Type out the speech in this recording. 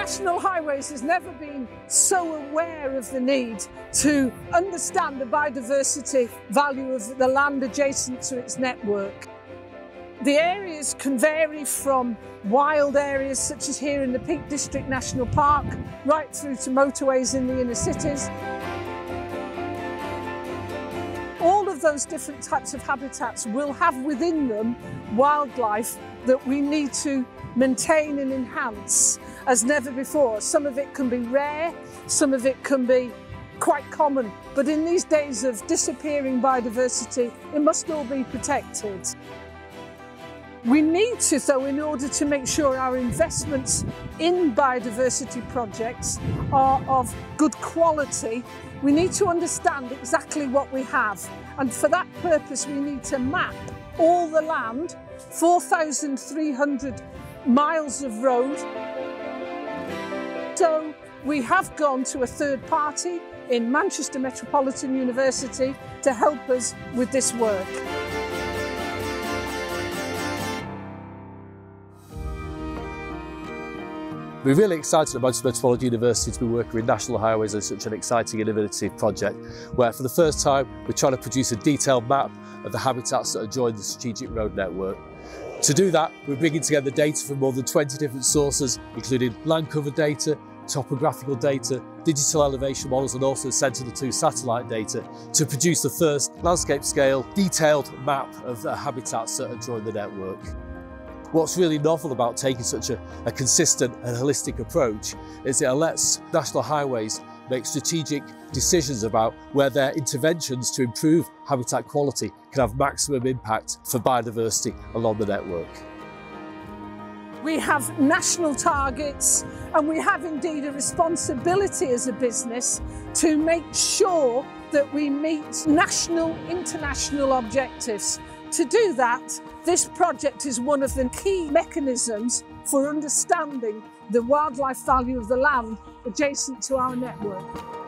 National Highways has never been so aware of the need to understand the biodiversity value of the land adjacent to its network. The areas can vary from wild areas such as here in the Peak District National Park right through to motorways in the inner cities. All of those different types of habitats will have within them wildlife that we need to maintain and enhance as never before. Some of it can be rare, some of it can be quite common, but in these days of disappearing biodiversity, it must all be protected. We need to, though, in order to make sure our investments in biodiversity projects are of good quality, we need to understand exactly what we have. And for that purpose, we need to map all the land, 4,300 miles of road. So we have gone to a third party in Manchester Metropolitan University to help us with this work. We're really excited at Manchester Metropolitan University to be working with National Highways on such an exciting innovative project where for the first time we're trying to produce a detailed map of the habitats that adjoin the strategic road network. To do that, we're bringing together data from more than 20 different sources, including land cover data, topographical data, digital elevation models and also Sentinel-2 satellite data to produce the first landscape scale detailed map of the habitats that adjoin the network. What's really novel about taking such a, a consistent and holistic approach is it lets National Highways make strategic decisions about where their interventions to improve habitat quality can have maximum impact for biodiversity along the network. We have national targets and we have indeed a responsibility as a business to make sure that we meet national, international objectives. To do that, this project is one of the key mechanisms for understanding the wildlife value of the land adjacent to our network.